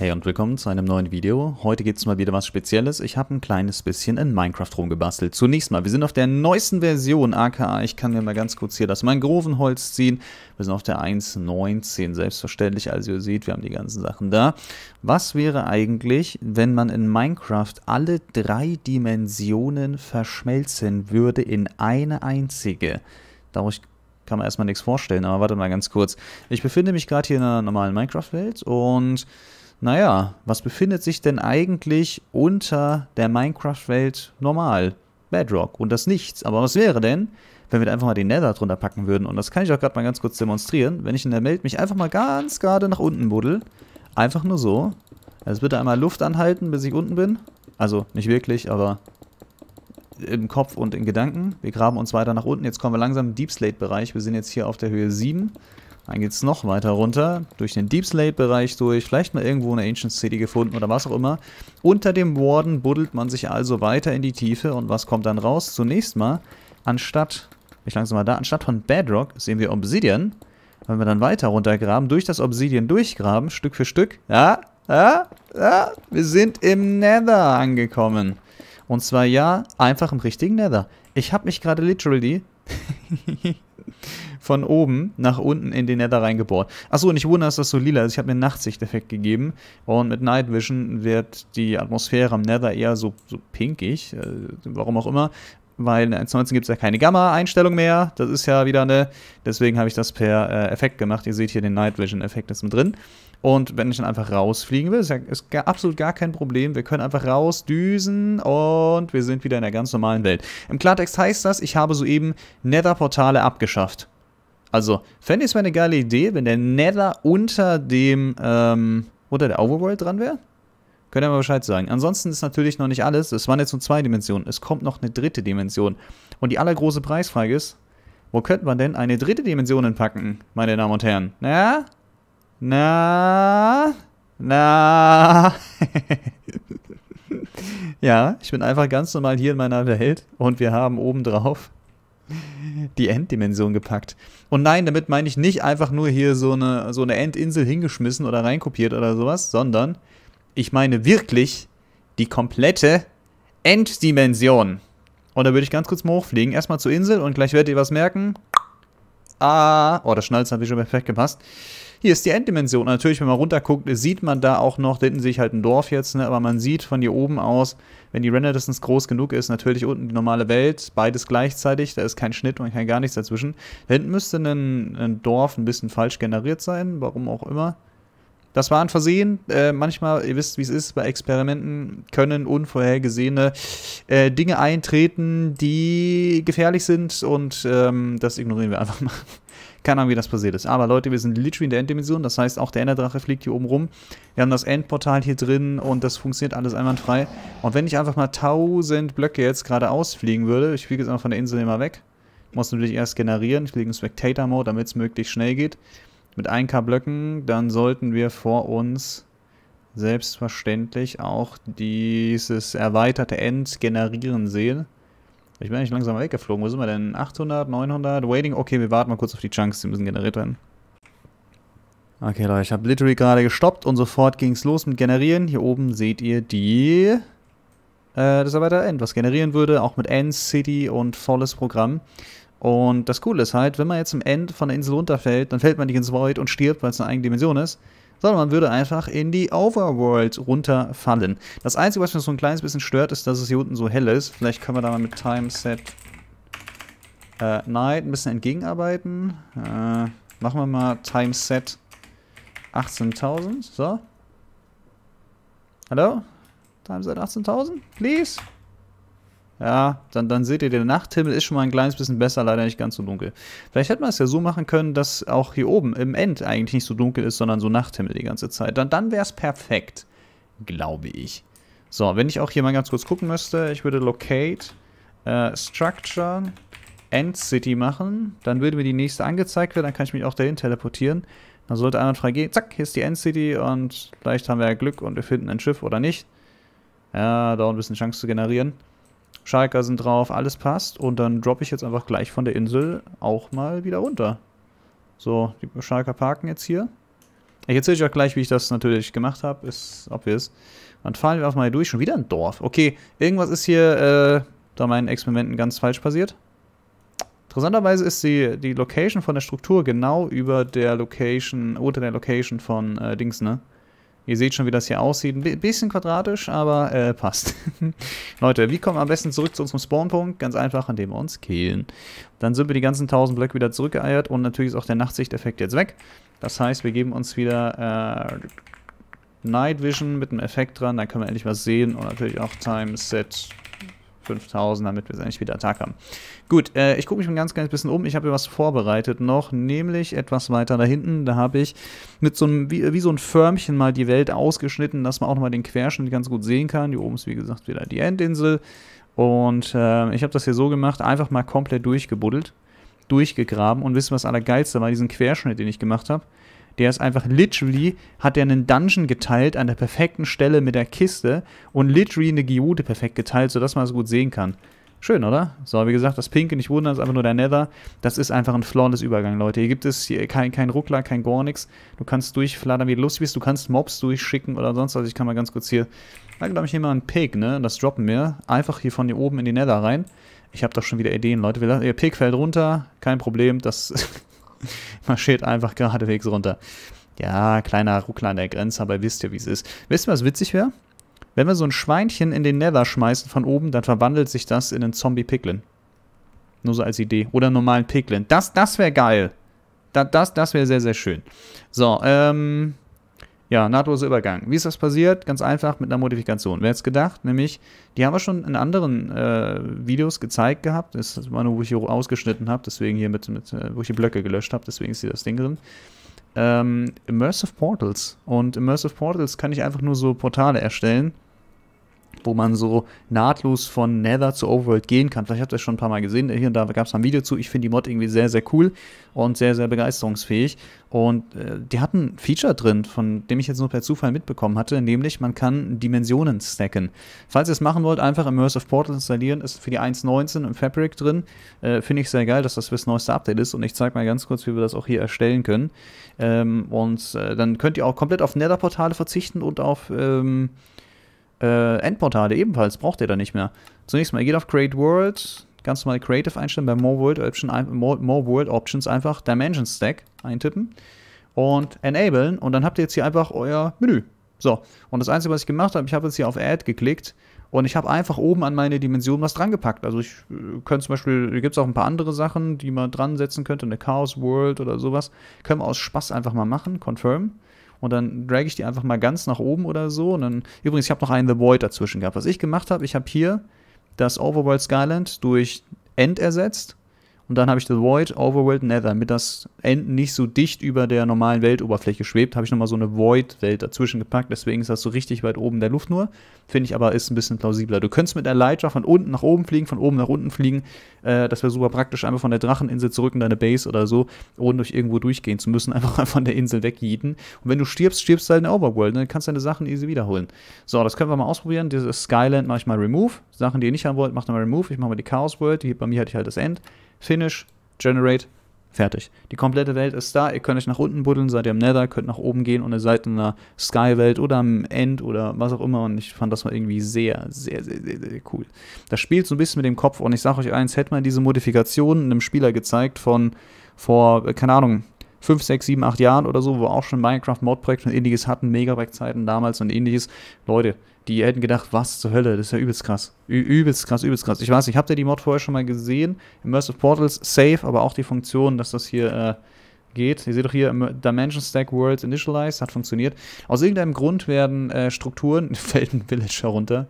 Hey und willkommen zu einem neuen Video. Heute gibt es mal wieder was Spezielles. Ich habe ein kleines bisschen in Minecraft rumgebastelt. Zunächst mal, wir sind auf der neuesten Version, aka ich kann mir mal ganz kurz hier das Mangrovenholz ziehen. Wir sind auf der 1.19, selbstverständlich. Also ihr seht, wir haben die ganzen Sachen da. Was wäre eigentlich, wenn man in Minecraft alle drei Dimensionen verschmelzen würde in eine einzige? Dadurch kann man erstmal nichts vorstellen, aber warte mal ganz kurz. Ich befinde mich gerade hier in einer normalen Minecraft-Welt und naja, was befindet sich denn eigentlich unter der Minecraft-Welt normal? Bedrock und das Nichts. Aber was wäre denn, wenn wir da einfach mal den Nether drunter packen würden? Und das kann ich auch gerade mal ganz kurz demonstrieren. Wenn ich in der Welt mich einfach mal ganz gerade nach unten buddel. Einfach nur so. Also bitte einmal Luft anhalten, bis ich unten bin. Also nicht wirklich, aber im Kopf und in Gedanken. Wir graben uns weiter nach unten. Jetzt kommen wir langsam im Deep Slate-Bereich. Wir sind jetzt hier auf der Höhe 7. Dann geht es noch weiter runter, durch den Deep Slate-Bereich durch, vielleicht mal irgendwo eine Ancient City gefunden oder was auch immer. Unter dem Warden buddelt man sich also weiter in die Tiefe und was kommt dann raus? Zunächst mal, anstatt, ich langsam mal da, anstatt von Bedrock sehen wir Obsidian. Wenn wir dann weiter runtergraben, durch das Obsidian durchgraben, Stück für Stück, ja, ja, ja, wir sind im Nether angekommen. Und zwar ja, einfach im richtigen Nether. Ich habe mich gerade literally von oben nach unten in den Nether reingebohrt. Achso, und ich wundere, dass das so lila ist. Ich habe mir einen Nachtsichteffekt gegeben. Und mit Night Vision wird die Atmosphäre am Nether eher so, so pinkig. Äh, warum auch immer. Weil in 1.19 gibt es ja keine Gamma-Einstellung mehr. Das ist ja wieder eine. Deswegen habe ich das per äh, Effekt gemacht. Ihr seht hier den Night Vision-Effekt ist mit drin. Und wenn ich dann einfach rausfliegen will, ist ja ist gar, absolut gar kein Problem. Wir können einfach rausdüsen und wir sind wieder in der ganz normalen Welt. Im Klartext heißt das, ich habe soeben Nether-Portale abgeschafft. Also, fände ich es mal eine geile Idee, wenn der Nether unter dem, ähm, unter der Overworld dran wäre? Könnt ihr mal Bescheid sagen. Ansonsten ist natürlich noch nicht alles. Es waren jetzt nur zwei Dimensionen. Es kommt noch eine dritte Dimension. Und die allergroße Preisfrage ist, wo könnte man denn eine dritte Dimension entpacken, meine Damen und Herren? Na? Na? Na? ja, ich bin einfach ganz normal hier in meiner Welt und wir haben oben drauf die Enddimension gepackt. Und nein, damit meine ich nicht einfach nur hier so eine, so eine Endinsel hingeschmissen oder reinkopiert oder sowas, sondern ich meine wirklich die komplette Enddimension. Und da würde ich ganz kurz mal hochfliegen. Erstmal zur Insel und gleich werdet ihr was merken. Ah, oh, das Schnalzen hat wie schon perfekt gepasst. Hier ist die Enddimension. Natürlich, wenn man runterguckt, sieht man da auch noch, da hinten sehe ich halt ein Dorf jetzt, ne? aber man sieht von hier oben aus, wenn die Render Distance groß genug ist, natürlich unten die normale Welt, beides gleichzeitig, da ist kein Schnitt und kein gar nichts dazwischen. Da hinten müsste ein, ein Dorf ein bisschen falsch generiert sein, warum auch immer. Das war ein Versehen. Äh, manchmal, ihr wisst, wie es ist, bei Experimenten können unvorhergesehene äh, Dinge eintreten, die gefährlich sind und ähm, das ignorieren wir einfach mal. Keine Ahnung, wie das passiert ist. Aber Leute, wir sind literally in der Enddimension. Das heißt, auch der Enderdrache fliegt hier oben rum. Wir haben das Endportal hier drin und das funktioniert alles einwandfrei. Und wenn ich einfach mal 1000 Blöcke jetzt geradeaus fliegen würde, ich fliege jetzt einfach von der Insel immer weg. Muss natürlich erst generieren. Ich fliege in Spectator-Mode, damit es möglichst schnell geht. Mit 1k Blöcken, dann sollten wir vor uns selbstverständlich auch dieses erweiterte End generieren sehen. Ich bin eigentlich langsam weggeflogen. Wo sind wir denn? 800, 900, Waiting. Okay, wir warten mal kurz auf die Chunks, die müssen generiert werden. Okay, Leute, ich habe literally gerade gestoppt und sofort ging es los mit Generieren. Hier oben seht ihr die... Äh, das erweiterte End, was generieren würde, auch mit End, City und volles Programm. Und das Coole ist halt, wenn man jetzt am Ende von der Insel runterfällt, dann fällt man nicht ins Void und stirbt, weil es eine eigene Dimension ist sondern man würde einfach in die Overworld runterfallen. Das Einzige, was mich so ein kleines bisschen stört, ist, dass es hier unten so hell ist. Vielleicht können wir da mal mit Time Set äh, Night ein bisschen entgegenarbeiten. Äh, machen wir mal Time Set 18.000. So. Hallo? Time Set 18.000? Please? Ja, dann, dann seht ihr, der Nachthimmel ist schon mal ein kleines bisschen besser, leider nicht ganz so dunkel. Vielleicht hätte man es ja so machen können, dass auch hier oben im End eigentlich nicht so dunkel ist, sondern so Nachthimmel die ganze Zeit. Dann, dann wäre es perfekt, glaube ich. So, wenn ich auch hier mal ganz kurz gucken müsste, ich würde Locate, äh, Structure, End City machen. Dann würde mir die nächste angezeigt werden, dann kann ich mich auch dahin teleportieren. Dann sollte einwandfrei gehen. Zack, hier ist die End City und vielleicht haben wir ja Glück und wir finden ein Schiff oder nicht. Ja, dauert ein bisschen Chance zu generieren. Schalker sind drauf, alles passt. Und dann droppe ich jetzt einfach gleich von der Insel auch mal wieder runter. So, die Schalker parken jetzt hier. Ich erzähle euch auch gleich, wie ich das natürlich gemacht habe, ist obvious. Dann fahren wir auch mal hier durch, schon wieder ein Dorf. Okay, irgendwas ist hier äh, da meinen Experimenten ganz falsch passiert. Interessanterweise ist die, die Location von der Struktur genau über der Location, unter der Location von äh, Dings, ne? Ihr seht schon, wie das hier aussieht. Ein bisschen quadratisch, aber äh, passt. Leute, wie kommen wir am besten zurück zu unserem Spawnpunkt? Ganz einfach, indem wir uns killen. Dann sind wir die ganzen 1000 Blöcke wieder zurückgeeiert und natürlich ist auch der Nachtsichteffekt jetzt weg. Das heißt, wir geben uns wieder äh, Night Vision mit einem Effekt dran. Dann können wir endlich was sehen und natürlich auch Time Set 5000, damit wir es eigentlich wieder Tag haben. Gut, äh, ich gucke mich ein ganz kleines bisschen um. Ich habe hier was vorbereitet noch, nämlich etwas weiter da hinten. Da habe ich mit so einem, wie, wie, so ein Förmchen mal die Welt ausgeschnitten, dass man auch nochmal den Querschnitt ganz gut sehen kann. Hier oben ist, wie gesagt, wieder die Endinsel. Und äh, ich habe das hier so gemacht, einfach mal komplett durchgebuddelt, durchgegraben. Und wisst ihr, was allergeilste war? Diesen Querschnitt, den ich gemacht habe. Der ist einfach literally, hat er einen Dungeon geteilt an der perfekten Stelle mit der Kiste und literally eine Geode perfekt geteilt, sodass man es gut sehen kann. Schön, oder? So, wie gesagt, das Pinke, nicht wundern, ist einfach nur der Nether. Das ist einfach ein flawless Übergang, Leute. Hier gibt es hier kein, kein Ruckler, kein gar nichts. Du kannst durchflattern, wie du lustig bist. Du kannst Mobs durchschicken oder sonst was. Ich kann mal ganz kurz hier... Da glaube ich hier mal ein Pig, ne? Das droppen wir. Einfach hier von hier oben in die Nether rein. Ich habe doch schon wieder Ideen, Leute. Ihr Pig fällt runter, kein Problem. Das marschiert einfach geradewegs runter. Ja, kleiner Ruckler an der Grenze, aber wisst ihr, wie es ist. Wisst ihr, was witzig wäre? Wenn wir so ein Schweinchen in den Nether schmeißen von oben, dann verwandelt sich das in einen Zombie-Piglin. Nur so als Idee. Oder einen normalen Piglin. Das, das wäre geil. Das, das, das wäre sehr, sehr schön. So, ähm, ja, nahtloser Übergang. Wie ist das passiert? Ganz einfach mit einer Modifikation. Wer hätte es gedacht? Nämlich, die haben wir schon in anderen äh, Videos gezeigt gehabt. Das war nur, wo ich hier ausgeschnitten habe, deswegen hier mit, mit äh, wo ich die Blöcke gelöscht habe, deswegen ist hier das Ding drin. Ähm, Immersive Portals. Und Immersive Portals kann ich einfach nur so Portale erstellen wo man so nahtlos von Nether zu Overworld gehen kann. Vielleicht habt ihr das schon ein paar Mal gesehen. Hier und da gab es ein Video zu. Ich finde die Mod irgendwie sehr, sehr cool und sehr, sehr begeisterungsfähig. Und äh, die hatten ein Feature drin, von dem ich jetzt nur per Zufall mitbekommen hatte, nämlich man kann Dimensionen stacken. Falls ihr es machen wollt, einfach Immersive Portal installieren. Ist für die 1.19 im Fabric drin. Äh, finde ich sehr geil, dass das fürs neueste Update ist. Und ich zeige mal ganz kurz, wie wir das auch hier erstellen können. Ähm, und äh, dann könnt ihr auch komplett auf Nether-Portale verzichten und auf ähm, äh, Endportale ebenfalls braucht ihr da nicht mehr. Zunächst mal, ihr geht auf Create World, ganz normal Creative einstellen, bei More World, Option, More, More World Options einfach Dimension Stack eintippen und enablen und dann habt ihr jetzt hier einfach euer Menü. So, und das Einzige, was ich gemacht habe, ich habe jetzt hier auf Add geklickt und ich habe einfach oben an meine Dimension was dran gepackt. Also ich äh, könnte zum Beispiel, hier gibt es auch ein paar andere Sachen, die man dran setzen könnte, eine Chaos World oder sowas. Können wir aus Spaß einfach mal machen, confirm und dann drage ich die einfach mal ganz nach oben oder so. Und dann, übrigens, ich habe noch einen The Void dazwischen gehabt. Was ich gemacht habe, ich habe hier das Overworld Skyland durch End ersetzt und dann habe ich The Void, Overworld, Nether. Damit das Enden nicht so dicht über der normalen Weltoberfläche schwebt, habe ich nochmal so eine Void-Welt dazwischen gepackt. Deswegen ist das so richtig weit oben der Luft nur. Finde ich aber ist ein bisschen plausibler. Du könntest mit Elytra von unten nach oben fliegen, von oben nach unten fliegen. Äh, das wäre super praktisch, einfach von der Dracheninsel zurück in deine Base oder so, ohne durch irgendwo durchgehen zu müssen. Einfach von der Insel wegjieten. Und wenn du stirbst, stirbst du halt in der Overworld. Dann kannst du deine Sachen easy wiederholen. So, das können wir mal ausprobieren. Dieses Skyland mache ich mal Remove. Sachen, die ihr nicht haben wollt, macht mal Remove. Ich mache mal die Chaos World. Die, bei mir hatte ich halt das End. Finish, Generate, fertig. Die komplette Welt ist da, ihr könnt euch nach unten buddeln, seid ihr im Nether, könnt nach oben gehen und ihr seid in einer Sky-Welt oder am End oder was auch immer und ich fand das mal irgendwie sehr, sehr, sehr, sehr, sehr cool. Das spielt so ein bisschen mit dem Kopf und ich sage euch eins, hätte man diese Modifikation einem Spieler gezeigt von vor, keine Ahnung, 5, 6, 7, 8 Jahren oder so, wo auch schon Minecraft-Mod-Projekte und ähnliches hatten, Megabyte-Zeiten damals und ähnliches. Leute, die hätten gedacht, was zur Hölle, das ist ja übelst krass. Ü übelst krass, übelst krass. Ich weiß nicht, habt ihr die Mod vorher schon mal gesehen? Immersive Portals, safe, aber auch die Funktion, dass das hier äh, geht. Ihr seht doch hier, Dimension Stack Worlds Initialize, hat funktioniert. Aus irgendeinem Grund werden äh, Strukturen, fällt ein Village herunter.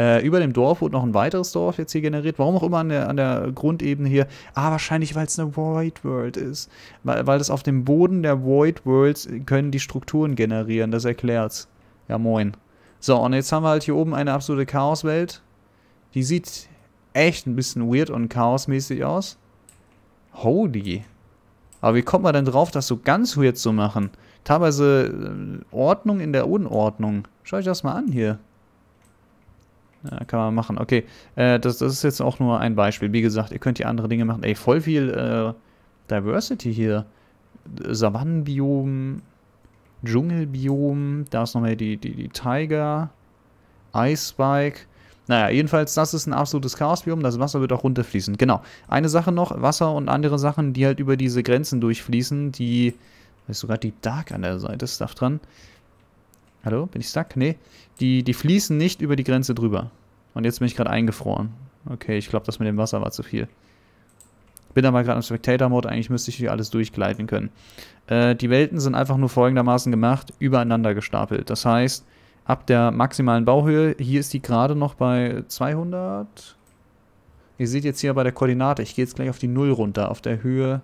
Äh, über dem Dorf wurde noch ein weiteres Dorf jetzt hier generiert. Warum auch immer an der, an der Grundebene hier. Ah, wahrscheinlich, weil es eine Void World ist. Weil, weil das auf dem Boden der Void Worlds können die Strukturen generieren. Das erklärt's. Ja, moin. So, und jetzt haben wir halt hier oben eine absolute Chaoswelt. Die sieht echt ein bisschen weird und chaosmäßig aus. Holy. Aber wie kommt man denn drauf, das so ganz weird zu machen? Teilweise äh, Ordnung in der Unordnung. Schau euch das mal an hier. Ja, kann man machen. Okay, äh, das, das ist jetzt auch nur ein Beispiel. Wie gesagt, ihr könnt hier andere Dinge machen. Ey, voll viel äh, Diversity hier. Savannenbiom, Dschungelbiom, da ist nochmal die, die, die Tiger, Icebike. Naja, jedenfalls, das ist ein absolutes Chaosbiom. Das Wasser wird auch runterfließen. Genau. Eine Sache noch: Wasser und andere Sachen, die halt über diese Grenzen durchfließen, die. Da ist sogar die Dark an der Seite, Stuff dran. Hallo? Bin ich stuck? Nee. Die, die fließen nicht über die Grenze drüber. Und jetzt bin ich gerade eingefroren. Okay, ich glaube, das mit dem Wasser war zu viel. Bin aber gerade im Spectator-Mode, eigentlich müsste ich hier alles durchgleiten können. Äh, die Welten sind einfach nur folgendermaßen gemacht, übereinander gestapelt. Das heißt, ab der maximalen Bauhöhe, hier ist die gerade noch bei 200. Ihr seht jetzt hier bei der Koordinate, ich gehe jetzt gleich auf die 0 runter, auf der Höhe,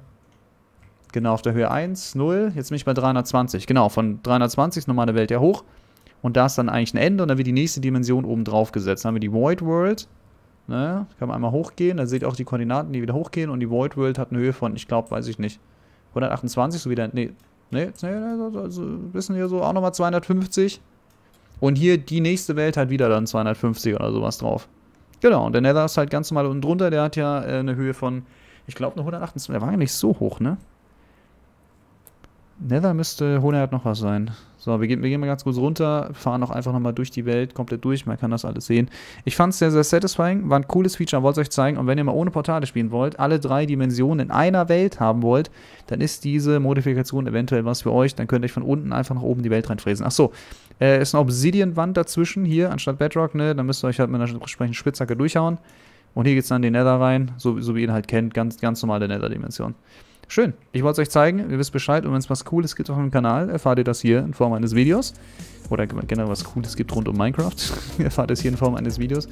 genau, auf der Höhe 1, 0, jetzt bin ich bei 320. Genau, von 320 ist normale Welt ja hoch. Und da ist dann eigentlich ein Ende und dann wird die nächste Dimension oben drauf gesetzt. Dann haben wir die Void World, Ne? Kann man einmal hochgehen, da seht ihr auch die Koordinaten, die wieder hochgehen und die Void World hat eine Höhe von, ich glaube, weiß ich nicht, 128, so wieder, nee, nee, nee also bisschen hier so auch nochmal 250. Und hier die nächste Welt hat wieder dann 250 oder sowas drauf. Genau, und der Nether ist halt ganz normal unten drunter, der hat ja äh, eine Höhe von, ich glaube, eine 128, der war ja nicht so hoch, ne? Nether müsste 100 noch was sein. So, wir gehen, wir gehen mal ganz kurz runter, fahren auch einfach nochmal durch die Welt, komplett durch, man kann das alles sehen. Ich fand es sehr, sehr satisfying, war ein cooles Feature, wollte es euch zeigen. Und wenn ihr mal ohne Portale spielen wollt, alle drei Dimensionen in einer Welt haben wollt, dann ist diese Modifikation eventuell was für euch. Dann könnt ihr euch von unten einfach nach oben die Welt reinfräsen. Achso, äh, ist eine Obsidian-Wand dazwischen, hier anstatt Bedrock, ne? Dann müsst ihr euch halt mit einer entsprechenden Spitzhacke durchhauen. Und hier geht es dann in den Nether rein, so, so wie ihr ihn halt kennt, ganz, ganz normale Nether-Dimension. Schön. Ich wollte es euch zeigen. Ihr wisst Bescheid. Und wenn es was Cooles gibt auf dem Kanal, erfahrt ihr das hier in Form eines Videos. Oder generell was Cooles gibt rund um Minecraft. erfahrt ihr es hier in Form eines Videos.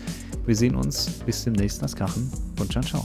Wir sehen uns bis demnächst. Das Krachen und ciao, ciao.